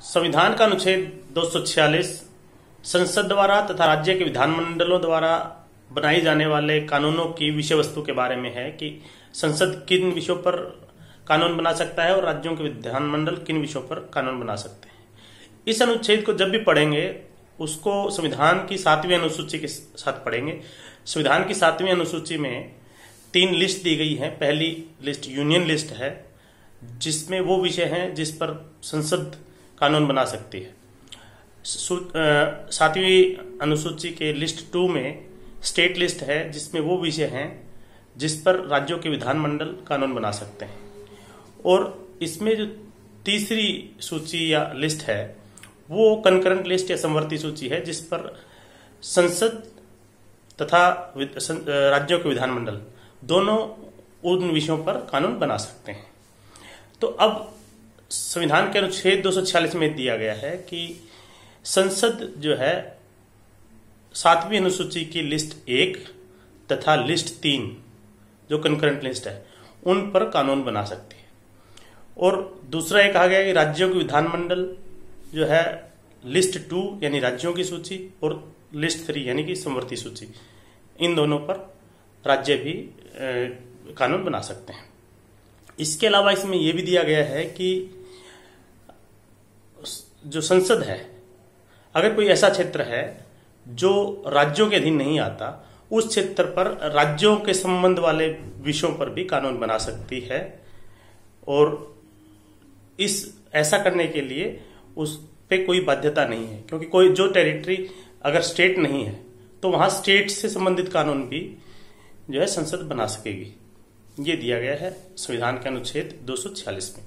संविधान का अनुच्छेद 246 संसद द्वारा तथा राज्य के विधानमंडलों द्वारा बनाई जाने वाले कानूनों की विषय वस्तु के बारे में है कि संसद किन विषयों पर कानून बना सकता है और राज्यों के विधानमंडल किन विषयों पर कानून बना सकते हैं। इस अनुच्छेद को जब भी पढ़ेंगे, उसको संविधान की सातवीं अनुसूची के साथ पढ़ेंगे। संविधान की सातवीं अनुसूची में तीन लिस्ट दी गई है। पहली लिस्ट यूनियन लिस्ट है, जिसमें वो विषय हैं जिस पर संसद कानून बना सकती है। सातवीं अनुसूची के लिस्ट टू में स्टेट लिस्ट है, जिसमें वो विषय हैं, जिस पर राज्यों के विधानमंडल कानून बना सकते हैं। और इसमें जो तीसरी सूची या लिस्ट है, वो कंकरेंट लिस्ट या समवर्ती सूची है, जिस पर संसद तथा राज्यों के विधानमंडल दोनों उन विषयों पर कानून बना सकते हैं। तो अब संविधान के अनुच्छेद दो सौ छियालीस में दिया गया है कि संसद जो है, सातवीं अनुसूची की लिस्ट एक तथा लिस्ट तीन, जो कंकरेंट लिस्ट है, उन पर कानून बना सकती है। और दूसरा ये कहा गया कि राज्यों के विधानमंडल जो है, लिस्ट टू, यानी राज्यों की सूची, और लिस्ट थ्री, यानी कि समवर्ती सूची, इन दोनों पर राज्य भी कानून बना सकते हैं। इसके अलावा इसमें यह भी दिया गया है कि जो संसद है, अगर कोई ऐसा क्षेत्र है जो राज्यों के अधीन नहीं आता, उस क्षेत्र पर राज्यों के संबंध वाले विषयों पर भी कानून बना सकती है और इस, ऐसा करने के लिए उस पे कोई बाध्यता नहीं है। क्योंकि कोई, जो टेरिटरी अगर स्टेट नहीं है तो वहाँ स्टेट से संबंधित कानून भी जो है संसद बना सकेगी। ये दिया गया है संविधान के अनुच्छेद दो सौ छियालीस में।